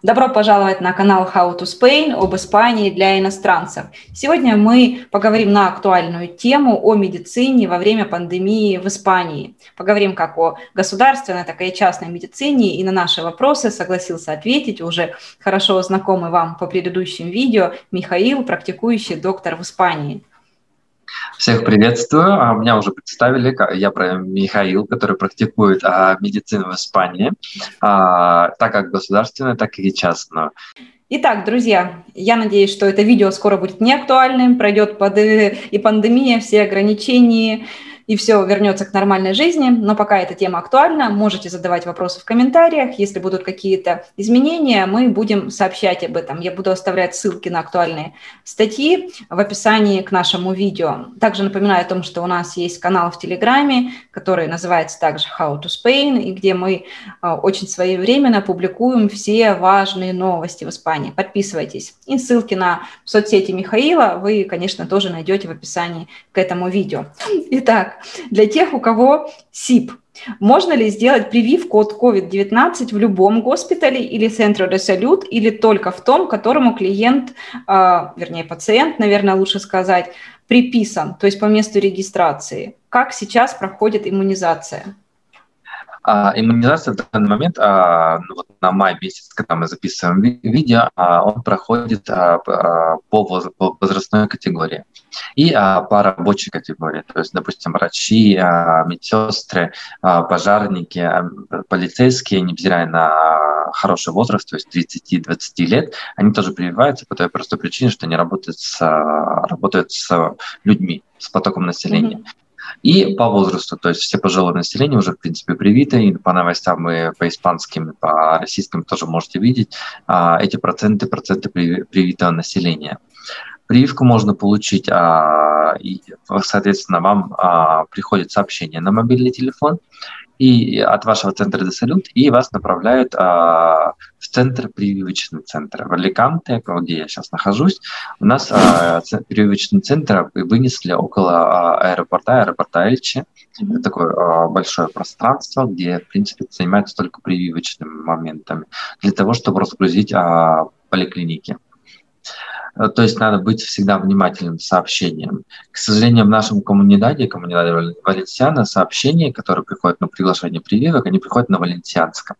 Добро пожаловать на канал How to Spain об Испании для иностранцев. Сегодня мы поговорим на актуальную тему о медицине во время пандемии в Испании. Поговорим как о государственной, так и о частной медицине. И на наши вопросы согласился ответить уже хорошо знакомый вам по предыдущим видео Михаил, практикующий доктор в Испании. Всех приветствую. А, меня уже представили. Я про Михаил, который практикует а, медицину в Испании, а, так как государственную, так и частную. Итак, друзья, я надеюсь, что это видео скоро будет не актуальным, пройдет под и пандемия, все ограничения, и все вернется к нормальной жизни. Но пока эта тема актуальна, можете задавать вопросы в комментариях. Если будут какие-то изменения, мы будем сообщать об этом. Я буду оставлять ссылки на актуальные статьи в описании к нашему видео. Также напоминаю о том, что у нас есть канал в Телеграме, который называется также How to Spain, и где мы а, очень своевременно публикуем все важные новости в Испании. Подписывайтесь. И ссылки на соцсети Михаила вы, конечно, тоже найдете в описании к этому видео. Итак, для тех, у кого СИП, можно ли сделать прививку от COVID-19 в любом госпитале или центре салют, или только в том, которому клиент, а, вернее, пациент, наверное, лучше сказать, приписан, то есть по месту регистрации? Как сейчас проходит иммунизация? А, иммунизация в данный момент, а, ну, вот на май месяц, когда мы записываем видео, а, он проходит а, а по, воз, по возрастной категории и а, по рабочей категории. То есть, допустим, врачи, а, медсестры, а, пожарники, а, полицейские, невзирая на хороший возраст, то есть 30-20 лет, они тоже прививаются по той простой причине, что они работают с, работают с людьми, с потоком населения. Mm-hmm. И по возрасту, то есть все пожилое население уже, в принципе, привиты, и по новостям и по испанским, и по российским тоже можете видеть а, эти проценты, проценты привитого населения. Прививку можно получить, а, и, соответственно, вам а, приходит сообщение на мобильный телефон, и от вашего центра Десалют, и вас направляют а, в центр, прививочный центр. В Аликанте, где я сейчас нахожусь, у нас а, прививочный центр вынесли около а, аэропорта, аэропорта Эльчи. Это такое а, большое пространство, где, в принципе, занимаются только прививочными моментами, для того, чтобы разгрузить а, поликлиники. Э, то есть надо быть всегда внимательным к сообщениям. К сожалению, в нашем коммунидаде, коммунидаде Валенсиана, сообщения, которые приходят на приглашение прививок, они приходят на валенсианском.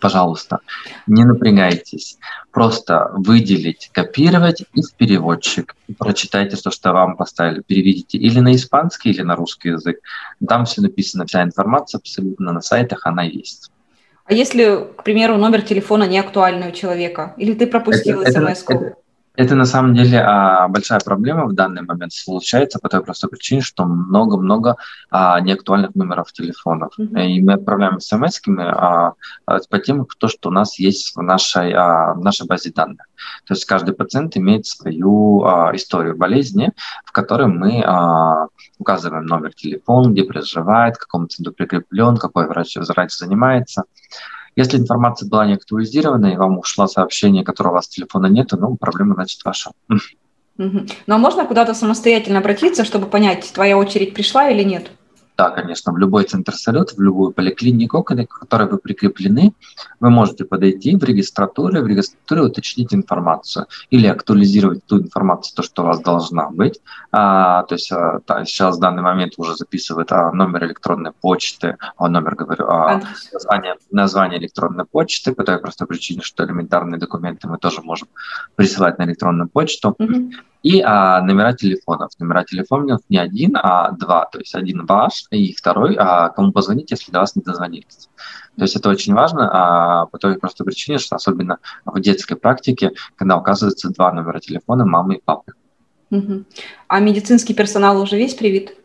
Пожалуйста, не напрягайтесь. Просто выделить, копировать и в переводчик. Прочитайте то, что вам поставили. Переведите или на испанский, или на русский язык. Там все написано, вся информация абсолютно на сайтах, она есть. А если, к примеру, номер телефона не актуальный у человека? Или ты пропустил смс-ку? Это на самом деле а, большая проблема в данный момент случается по той простой причине, что много-много а, неактуальных номеров телефонов. Mm-hmm. И мы отправляем смс а, а, по тем, то, что у нас есть в нашей, а, в нашей базе данных. То есть каждый пациент имеет свою а, историю болезни, в которой мы а, указываем номер телефона, где проживает, к какому центру прикреплен, какой врач, врач занимается. Если информация была не актуализирована, и вам ушло сообщение, которого у вас телефона нет, ну, проблема, значит, ваша. Угу. Но можно куда-то самостоятельно обратиться, чтобы понять, твоя очередь пришла или нет? Да, конечно, в любой центр салют, в любую поликлинику, к которой вы прикреплены, вы можете подойти в регистратуре, в регистратуре уточнить информацию или актуализировать ту информацию, то, что у вас должна быть. А, то есть а, да, сейчас в данный момент уже записывает а, номер электронной почты, а, номер, говорю, а, название, название электронной почты, по той простой причине, что элементарные документы мы тоже можем присылать на электронную почту. Mm-hmm. И а, номера телефонов. Номера телефонов не один, а два. То есть один ваш и второй, а, кому позвонить, если до вас не дозвонились. То есть это очень важно а, по той простой причине, что особенно в детской практике, когда указывается два номера телефона мамы и папы. Угу. А медицинский персонал уже весь привит?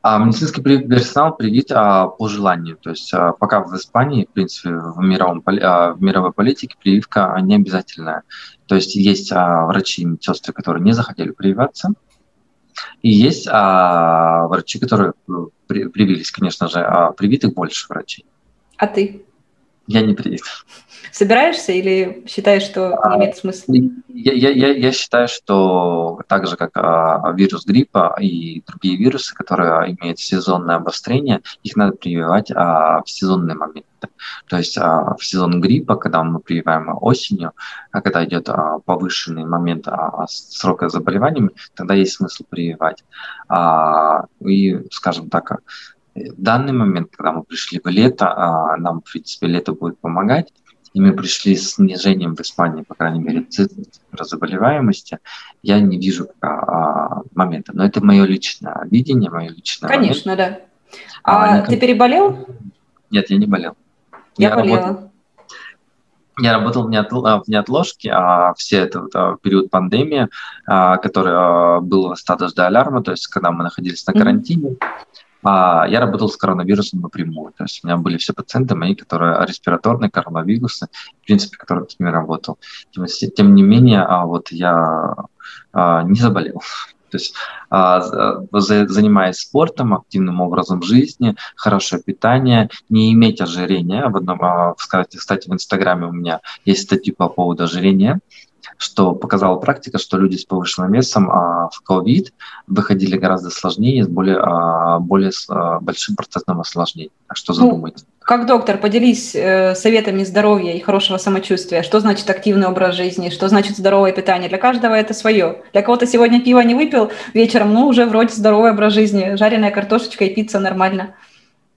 А медицинский персонал привит а, по желанию. То есть а, пока в Испании, в принципе, в, мировом, а, в мировой политике прививка не обязательная. То есть есть а, врачи и медсестры, которые не захотели прививаться, и есть а, врачи, которые э, при, привились, конечно же, а привитых больше врачей. А ты? Я не привит. Собираешься или считаешь, что не имеет смысла? Я, я, я, я считаю, что так же, как а, вирус гриппа и другие вирусы, которые имеют сезонное обострение, их надо прививать а, в сезонные моменты. То есть а, в сезон гриппа, когда мы прививаем осенью, а когда идет а, повышенный момент а, срока заболеваниями, тогда есть смысл прививать. А, и, скажем так, данный момент, когда мы пришли в лето, а, нам, в принципе, лето будет помогать, и мы пришли с снижением в Испании, по крайней мере, цифр заболеваемости, я не вижу пока а, момента. Но это мое личное видение, мое личное. Конечно, момент. да. А, а ты переболел? Нет, я не болел. Я, я болела. Работал, я работал в, неотл, в неотложке, а все это а, период пандемии, а, который а, был статус до алярма, то есть когда мы находились на карантине, mm-hmm. А я работал с коронавирусом напрямую. То есть у меня были все пациенты мои, которые респираторные коронавирусы, в принципе, которые с ними работал. Тем, тем не менее, а вот я а, не заболел. То есть занимаясь спортом, активным образом жизни, хорошее питание, не иметь ожирения. В одном, кстати, в Инстаграме у меня есть статьи по поводу ожирения что показала практика, что люди с повышенным весом а, в COVID выходили гораздо сложнее, с более, а, более а, большим процентом осложнений. Так что задумайтесь. Ну, как доктор, поделись э, советами здоровья и хорошего самочувствия. Что значит активный образ жизни? Что значит здоровое питание? Для каждого это свое. Для кого-то сегодня пиво не выпил вечером, ну уже вроде здоровый образ жизни. Жареная картошечка и пицца нормально.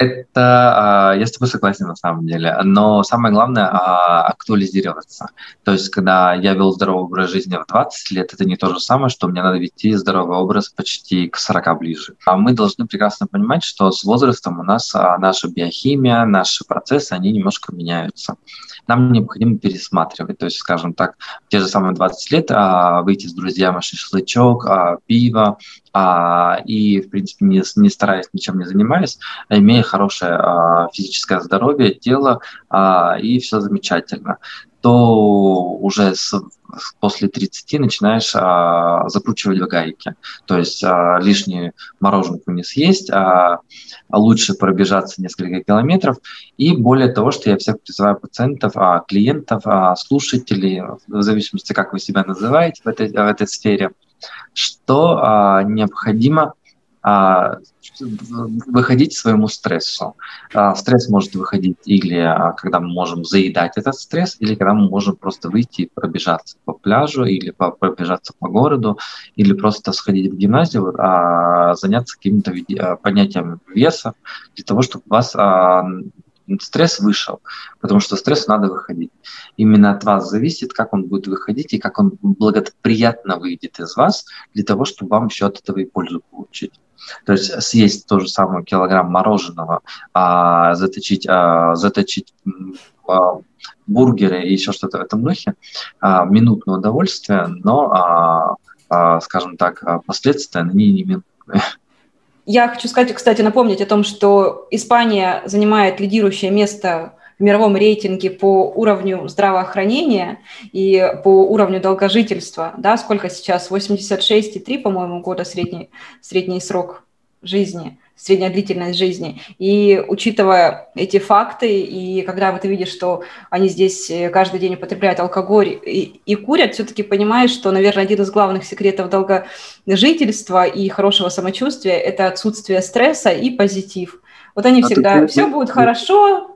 Это, а, я с тобой согласен на самом деле, но самое главное а, актуализироваться. То есть, когда я вел здоровый образ жизни в 20 лет, это не то же самое, что мне надо вести здоровый образ почти к 40 ближе. А мы должны прекрасно понимать, что с возрастом у нас а, наша биохимия, наши процессы, они немножко меняются. Нам необходимо пересматривать. То есть, скажем так, те же самые 20 лет выйти с друзьями шашлычок, пиво, и, в принципе, не, не стараясь ничем не занимаясь, имея хорошее а, физическое здоровье, тело, а, и все замечательно, то уже с, после 30 начинаешь а, закручивать в гайки. То есть а, лишние мороженку не съесть, а, а лучше пробежаться несколько километров. И более того, что я всех призываю пациентов, а, клиентов, а, слушателей, в зависимости, как вы себя называете в этой, в этой сфере, что а, необходимо выходить своему стрессу. А, стресс может выходить или а, когда мы можем заедать этот стресс, или когда мы можем просто выйти и пробежаться по пляжу, или пробежаться по городу, или просто сходить в гимназию, а, заняться каким-то а, понятием веса для того, чтобы вас а, стресс вышел, потому что стресс надо выходить. Именно от вас зависит, как он будет выходить и как он благоприятно выйдет из вас для того, чтобы вам еще от этого и пользу получить. То есть съесть то же самое килограмм мороженого, а, заточить, а, заточить а, бургеры и еще что-то в этом духе, а, минутное удовольствие, но, а, а, скажем так, последствия, они не минутные. Я хочу сказать, кстати, напомнить о том, что Испания занимает лидирующее место в мировом рейтинге по уровню здравоохранения и по уровню долгожительства, да, сколько сейчас, 86,3, по-моему, года средний, средний срок жизни, средняя длительность жизни. И учитывая эти факты, и когда вот ты видишь, что они здесь каждый день употребляют алкоголь и, и курят, все-таки понимаешь, что, наверное, один из главных секретов долгожительства и хорошего самочувствия – это отсутствие стресса и позитив. Вот они а всегда, все будет хорошо,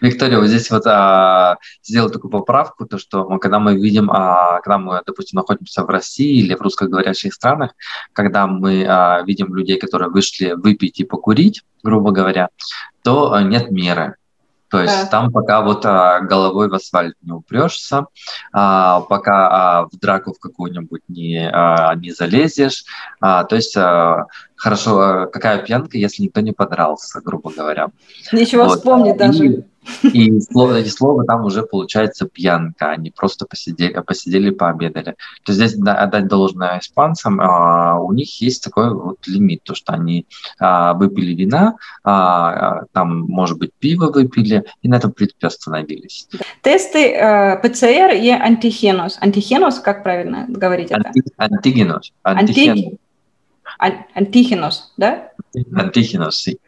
Виктория, вот здесь вот а, сделал такую поправку, то что мы, когда мы видим, а, когда мы, допустим, находимся в России или в русскоговорящих странах, когда мы а, видим людей, которые вышли выпить и покурить, грубо говоря, то а, нет меры. То есть да. там пока вот а, головой в асфальт не упрешься, а, пока а, в драку в какую-нибудь не, а, не залезешь. А, то есть а, хорошо, а, какая пьянка, если никто не подрался, грубо говоря. Ничего вот. вспомнить даже. И слово, и слово там уже получается пьянка, они просто посидели, посидели пообедали. То есть здесь да, отдать должное испанцам, а, у них есть такой вот лимит, то что они а, выпили вина, а, там, может быть, пиво выпили, и на этом, в принципе, остановились. Тесты э, ПЦР и антихенос. Антихенос, как правильно говорить Анти, это? Антигенос. Антигенос. Антихенос, да? Антихенос, sí.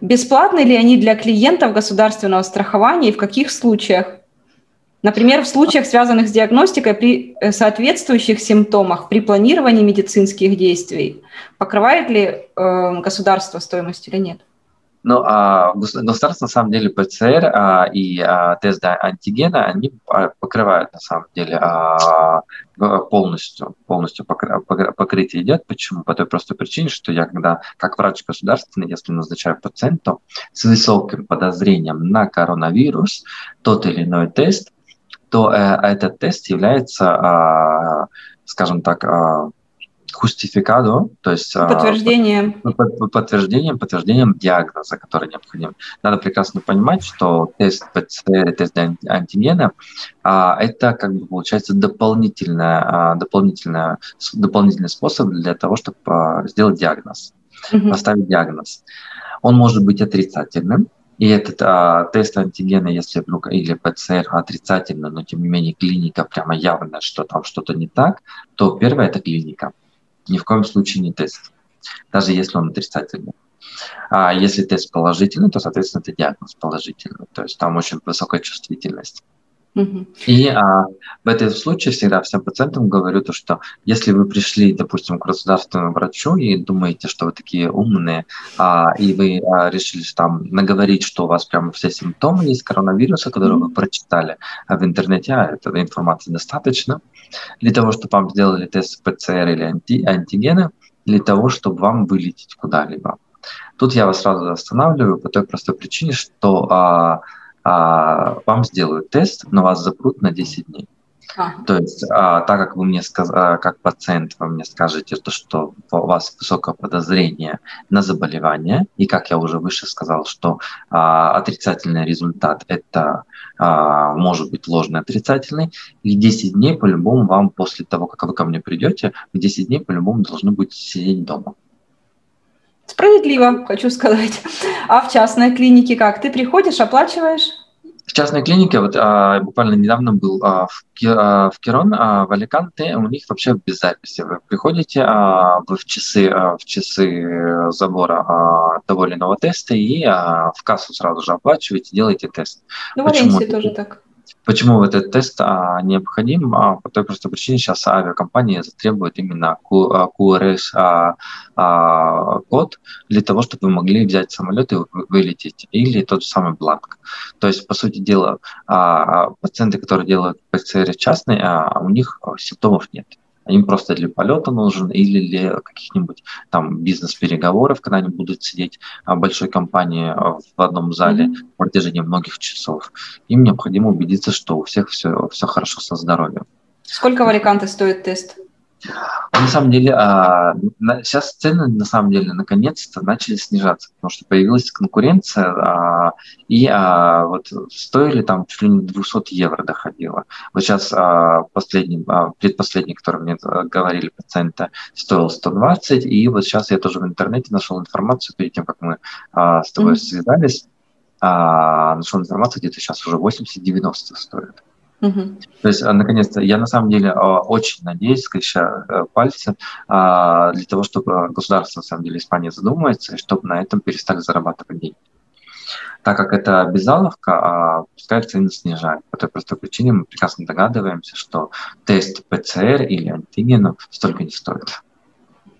Бесплатны ли они для клиентов государственного страхования и в каких случаях? Например, в случаях, связанных с диагностикой при э, соответствующих симптомах при планировании медицинских действий, покрывает ли э, государство стоимость или нет? Ну, а государство, на самом деле, ПЦР а, и а, тест антигена, они покрывают, на самом деле, а, полностью, полностью покрытие идет. Почему? По той простой причине, что я, когда, как врач государственный, если назначаю пациенту с высоким подозрением на коронавирус, тот или иной тест, то э, этот тест является, э, скажем так, э, justificado, то есть подтверждением. подтверждением, подтверждением диагноза, который необходим. Надо прекрасно понимать, что тест ПЦР, тест антигена, это как бы получается дополнительная, дополнительная, дополнительный способ для того, чтобы сделать диагноз, mm-hmm. поставить диагноз. Он может быть отрицательным, и этот а, тест антигена, если вдруг или ПЦР отрицательно, но тем не менее клиника прямо явно, что там что-то не так, то первое это клиника. Ни в коем случае не тест, даже если он отрицательный. А если тест положительный, то, соответственно, это диагноз положительный. То есть там очень высокая чувствительность. И а, в этом случае всегда всем пациентам говорю то, что если вы пришли, допустим, к государственному врачу и думаете, что вы такие умные, а, и вы а, решили там наговорить, что у вас прямо все симптомы есть коронавируса, которые вы прочитали а в интернете, а этой информации достаточно, для того, чтобы вам сделали тест ПЦР или анти, антигены, для того, чтобы вам вылететь куда-либо. Тут я вас сразу останавливаю по той простой причине, что а, а, вам сделают тест, но вас запрут на 10 дней. Ага. То есть, а, так как вы мне сказали, а, как пациент, вы мне скажете, то, что у вас высокое подозрение на заболевание, и как я уже выше сказал, что а, отрицательный результат это а, может быть ложный отрицательный, и 10 дней по-любому вам после того, как вы ко мне придете, в 10 дней по-любому должны быть сидеть дома. Справедливо, хочу сказать. А в частной клинике как? Ты приходишь, оплачиваешь? В частной клинике, вот а, буквально недавно был а, в, а, в Керон, а, в Аликанте, у них вообще без записи. Вы приходите а, вы в часы, а, в часы забора а, иного теста и а, в кассу сразу же оплачиваете, делаете тест. Ну, в Валенсии тоже так. Почему этот тест а, необходим? А, по той простой причине сейчас авиакомпании затребуют именно QRS а, а, код для того, чтобы вы могли взять самолет и вылететь, или тот же самый бланк. То есть, по сути дела, а, пациенты, которые делают ПЦР частные, а, у них симптомов нет. Им просто для полета нужен или для каких-нибудь там бизнес-переговоров, когда они будут сидеть в большой компании в одном зале mm-hmm. в протяжении многих часов. Им необходимо убедиться, что у всех все, все хорошо со здоровьем. Сколько в Аликанте стоит тест? На самом деле, а, сейчас цены, на самом деле, наконец-то начали снижаться, потому что появилась конкуренция, а, и а, вот стоили там чуть ли не 200 евро доходило. Вот сейчас последний, предпоследний, который мне говорили пациента, стоил 120, и вот сейчас я тоже в интернете нашел информацию, перед тем, как мы с тобой mm-hmm. связались, нашел информацию, где-то сейчас уже 80-90 стоит. Угу. То есть, а, наконец-то, я на самом деле а, очень надеюсь, скреща э, пальцы, а, для того, чтобы государство, на самом деле, Испания задумается, и чтобы на этом перестали зарабатывать деньги. Так как это обязаловка, пускай цены снижают. По той простой причине мы прекрасно догадываемся, что тест ПЦР или антигена столько не стоит.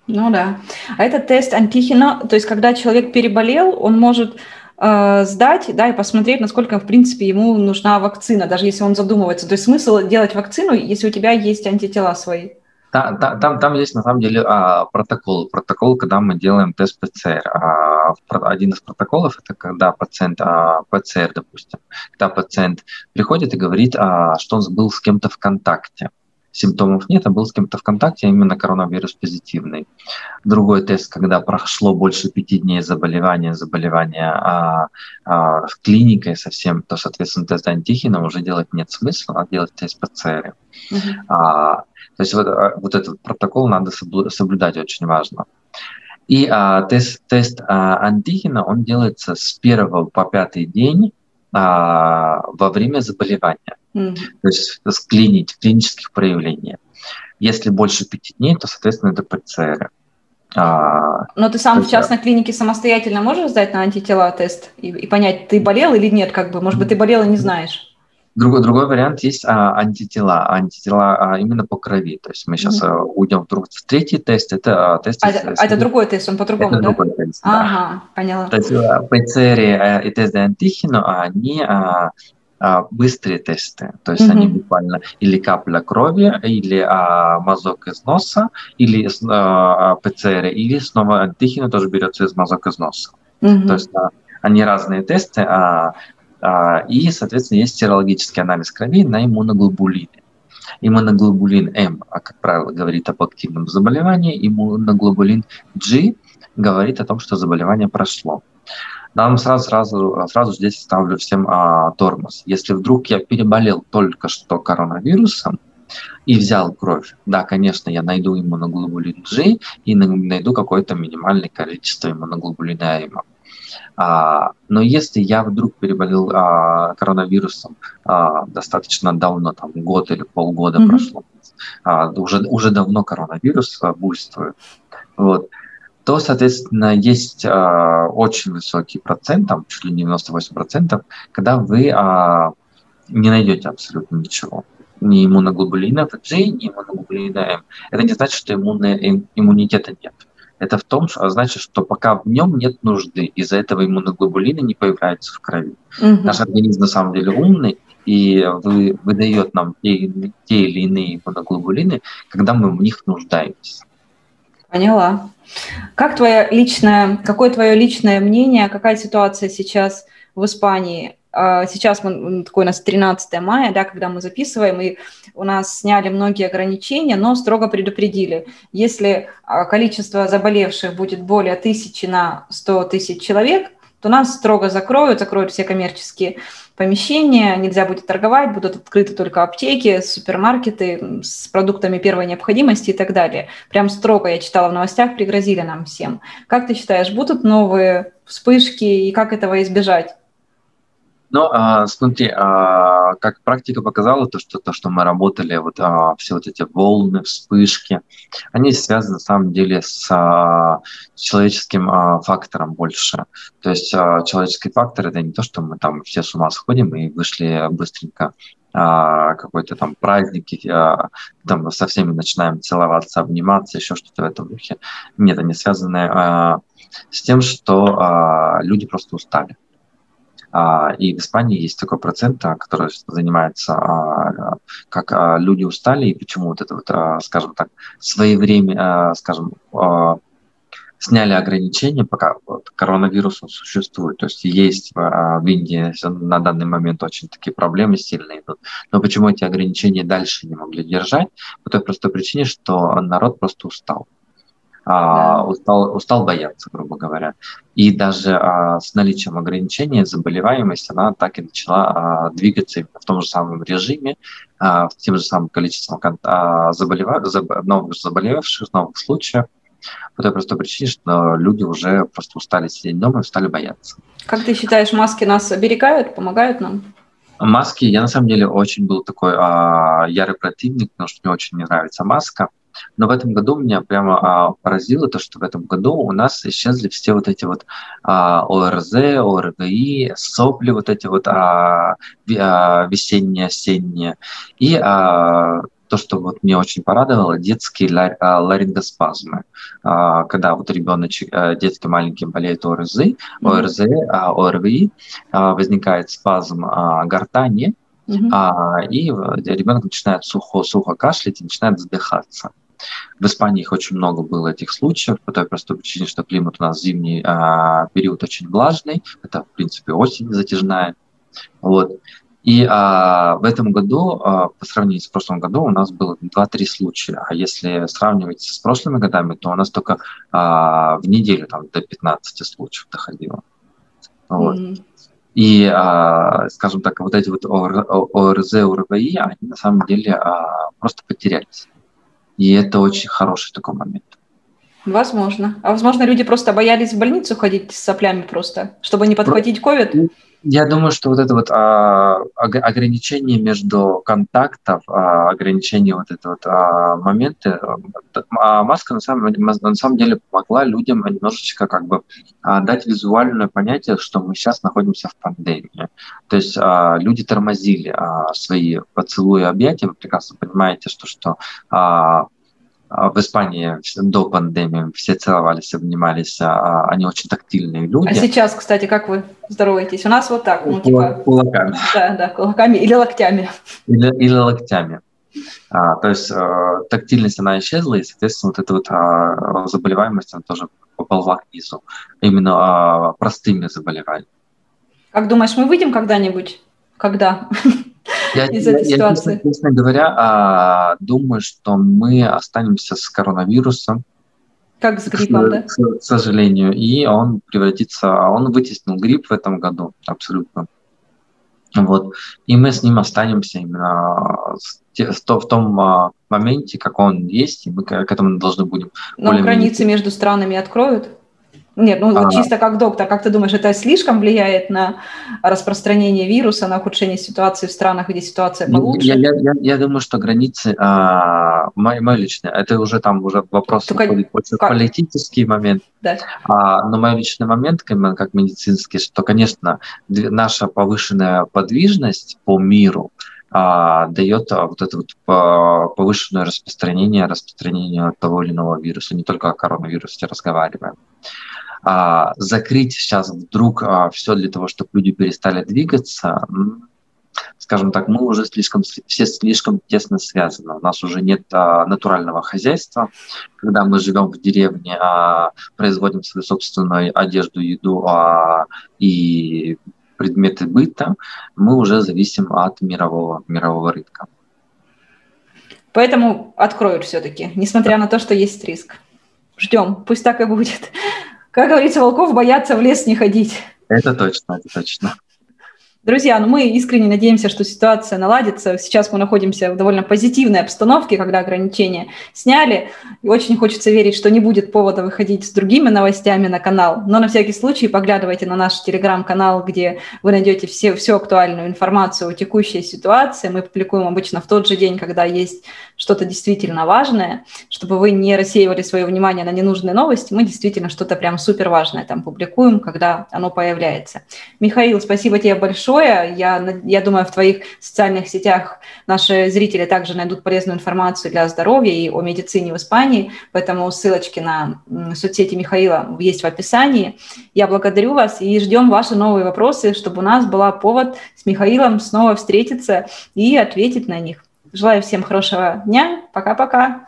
Ну да. А этот тест антигена, то есть когда человек переболел, он может Э, сдать, да, и посмотреть, насколько, в принципе, ему нужна вакцина, даже если он задумывается. То есть смысл делать вакцину, если у тебя есть антитела свои. Да, там, там есть на самом деле а, протокол. Протокол, когда мы делаем тест ПЦР. А, один из протоколов это когда пациент а, ПЦР, допустим, когда пациент приходит и говорит, что он был с кем-то в контакте симптомов нет, а был с кем-то в контакте, а именно коронавирус позитивный. Другой тест, когда прошло больше пяти дней заболевания, заболевания а, а, в клинике совсем, то, соответственно, тест антихина уже делать нет смысла, а делать тест ПЦР. Uh-huh. А, то есть вот, а, вот этот протокол надо соблюдать очень важно. И а, тест, тест а, антихина, он делается с первого по пятый день а, во время заболевания mm. то есть с клинить, клинических проявлений. Если больше пяти дней, то, соответственно, это ПЦР. А, Но ты сам в частной клинике самостоятельно можешь сдать на антитела тест и, и понять, ты болел или нет, как бы, может быть, ты болел и не знаешь? Другой, другой вариант есть а, антитела, антитела а, именно по крови. То есть мы сейчас mm-hmm. уйдем вдруг в третий тест. Это а, тест. А, это, а это другой тест, он по-другому, это да? Другой тест, ага, да. поняла. То есть ПЦР а, и тест для антихена, они а, а, быстрые тесты. То есть mm-hmm. они буквально или капля крови, или а, мазок из носа, или а, ПЦР, или снова антихена тоже берется из мазок из носа. Mm-hmm. То есть а, они разные тесты. А, а, и, соответственно, есть серологический анализ крови на иммуноглобулины. Иммуноглобулин М, а, как правило, говорит об активном заболевании, иммуноглобулин G говорит о том, что заболевание прошло. Нам сразу, сразу, сразу здесь ставлю всем а, тормоз. Если вдруг я переболел только что коронавирусом и взял кровь, да, конечно, я найду иммуноглобулин G и найду какое-то минимальное количество иммуноглобулина М. А, но если я вдруг переболел а, коронавирусом а, достаточно давно, там год или полгода mm-hmm. прошло, а, уже, уже давно коронавирус а, буйствует, вот, то, соответственно, есть а, очень высокий процент, там чуть ли не 98%, когда вы а, не найдете абсолютно ничего ни иммуноглобулинов G, ни иммуноглобулина М. Это не значит, что иммунный, иммунитета нет это в том, что, значит, что пока в нем нет нужды, из-за этого иммуноглобулины не появляются в крови. Угу. Наш организм на самом деле умный, и вы, выдает нам те, те или иные иммуноглобулины, когда мы в них нуждаемся. Поняла. Как твоя личная, какое твое личное мнение, какая ситуация сейчас в Испании? А, сейчас мы, такой у нас 13 мая, да, когда мы записываем, и у нас сняли многие ограничения, но строго предупредили, если а, количество заболевших будет более тысячи на 100 тысяч человек, то нас строго закроют, закроют все коммерческие помещения, нельзя будет торговать, будут открыты только аптеки, супермаркеты с продуктами первой необходимости и так далее. Прям строго, я читала в новостях, пригрозили нам всем. Как ты считаешь, будут новые вспышки и как этого избежать? Ну, а, смотри, а, как практика показала, то, что то, что мы работали, вот а, все вот эти волны, вспышки, они связаны на самом деле с а, человеческим а, фактором больше. То есть а, человеческий фактор это не то, что мы там все с ума сходим и вышли быстренько а, какой-то там праздник, а, там со всеми начинаем целоваться, обниматься, еще что-то в этом духе. Нет, они связаны а, с тем, что а, люди просто устали. А, и в Испании есть такой процент, а, который занимается, а, как люди устали, и почему вот это вот, скажем так, своевременно, скажем, сняли ограничения, пока вот, коронавирус существует. То есть есть в Индии на данный момент очень такие проблемы сильные идут. Но почему эти ограничения дальше не могли держать? По той простой причине, что народ просто устал а, устал, устал бояться, грубо говоря. И даже а, с наличием ограничений заболеваемость, она так и начала а, двигаться в том же самом режиме, а, в тем же самым количеством а, заболева... заб... новых заболевших, новых случаев, по той простой причине, что люди уже просто устали сидеть дома и устали бояться. Как ты считаешь, маски нас оберегают, помогают нам? Маски, я на самом деле очень был такой а, ярый противник, потому что мне очень не нравится маска. Но в этом году меня прямо а, поразило то, что в этом году у нас исчезли все вот эти вот а, ОРЗ, ОРВИ, сопли вот эти вот а, а, весенние, осенние. И а, то, что вот мне очень порадовало, детские лар, а, ларингоспазмы. А, когда вот ребенок, а, детский маленький болеет ОРЗ, ОРЗ, а, ОРВИ, а, возникает спазм а, гортани, Uh-huh. А, и ребенок начинает сухо, сухо кашлять и начинает задыхаться. В Испании их очень много было этих случаев, по той простой причине, что климат у нас зимний а, период очень влажный, это, в принципе, осень затяжная. Вот. И а, в этом году, а, по сравнению с прошлым годом, у нас было 2-3 случая. А если сравнивать с прошлыми годами, то у нас только а, в неделю там, до 15 случаев доходило. Вот. Mm-hmm. И, а, скажем так, вот эти вот ОРЗ, ОРВИ, они на самом деле а, просто потерялись. И это очень хороший такой момент. Возможно. А возможно, люди просто боялись в больницу ходить с соплями просто, чтобы не подхватить ковид? Я думаю, что вот это вот а, ограничение между контактов, а, ограничение вот это вот а, моменты, а, маска на самом, на самом деле помогла людям немножечко как бы а, дать визуальное понятие, что мы сейчас находимся в пандемии. То есть а, люди тормозили а, свои поцелуи объятия, вы прекрасно понимаете, что, что а, в Испании до пандемии все целовались, обнимались, а, они очень тактильные люди. А сейчас, кстати, как вы здороваетесь? У нас вот так, ну, типа... Кулаками. Да, да, кулаками или локтями. Или, или локтями. А, то есть а, тактильность, она исчезла, и, соответственно, вот эта вот а, заболеваемость, она тоже поползла к низу. Именно а, простыми заболеваниями. Как думаешь, мы выйдем когда-нибудь? Когда? Я, из этой я, ситуации? Я, честно говоря, а, думаю, что мы останемся с коронавирусом. Как с гриппом, к, да? К, к сожалению. И он превратится... Он вытеснил грипп в этом году, абсолютно. Вот. И мы с ним останемся именно в том а, моменте, как он есть, и мы к этому должны будем. Но границы между странами откроют? Нет, ну а, чисто как доктор, как ты думаешь, это слишком влияет на распространение вируса, на ухудшение ситуации в странах, где ситуация ну, получше? Я, я, я, я думаю, что границы, а, мой, мой личный, это уже там уже вопрос Только, больше как? политический момент, да. а, но мой личный момент, как медицинский, что, конечно, наша повышенная подвижность по миру, а, дает а, вот это вот повышенное распространение, распространение того или иного вируса, не только о коронавирусе разговариваем а, закрыть сейчас вдруг а, все для того, чтобы люди перестали двигаться, скажем так, мы уже слишком, все слишком тесно связаны. У нас уже нет а, натурального хозяйства. Когда мы живем в деревне, а, производим свою собственную одежду, еду а, и предметы быта, мы уже зависим от мирового, мирового рынка. Поэтому откроют все-таки, несмотря на то, что есть риск. Ждем, пусть так и будет. Как говорится, волков боятся в лес не ходить. Это точно, это точно. Друзья, ну мы искренне надеемся, что ситуация наладится. Сейчас мы находимся в довольно позитивной обстановке, когда ограничения сняли. И очень хочется верить, что не будет повода выходить с другими новостями на канал. Но на всякий случай поглядывайте на наш телеграм-канал, где вы найдете все, всю актуальную информацию о текущей ситуации. Мы публикуем обычно в тот же день, когда есть что-то действительно важное, чтобы вы не рассеивали свое внимание на ненужные новости. Мы действительно что-то прям супер важное там публикуем, когда оно появляется. Михаил, спасибо тебе большое большое. Я, я думаю, в твоих социальных сетях наши зрители также найдут полезную информацию для здоровья и о медицине в Испании, поэтому ссылочки на соцсети Михаила есть в описании. Я благодарю вас и ждем ваши новые вопросы, чтобы у нас был повод с Михаилом снова встретиться и ответить на них. Желаю всем хорошего дня. Пока-пока.